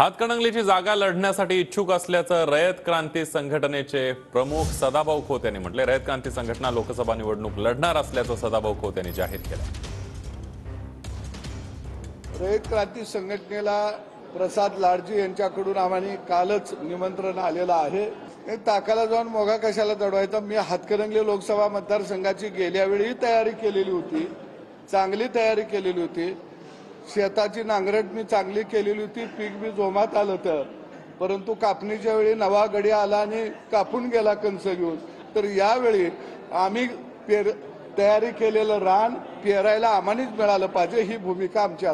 हातकणंगलीची जागा लढण्यासाठी इच्छुक असल्याचं रयत क्रांती संघटनेचे प्रमुख सदाभाऊ खोत यांनी म्हटले रयत क्रांती संघटना लोकसभा निवडणूक लढणार असल्याचं सदाभाऊ खोत यांनी जाहीर केलं. रयत क्रांती संघटनेला प्रसाद लाडजी यांच्याकडून आम्हाला कालच निमंत्रण आलेलं आहे. हे ताकाला जाऊन मोगा कशाला दडवायचा मी हातकणंगले लोकसभा मतदारसंघाची गेल्या वेळी तयारी केलेली होती. चांगली तयारी केलेली होती. शेताची नांगरट मी चांगली केलेली होती पीक बी जोमात आलं तर परंतु कापणीच्या वेळी नवा गडी आला आणि कापून गेला कंस घेऊन. तर यावेळी आम्ही पेर तयारी केलेलं रान पेरायला आम्हानेच मिळालं पाहिजे ही भूमिका आमची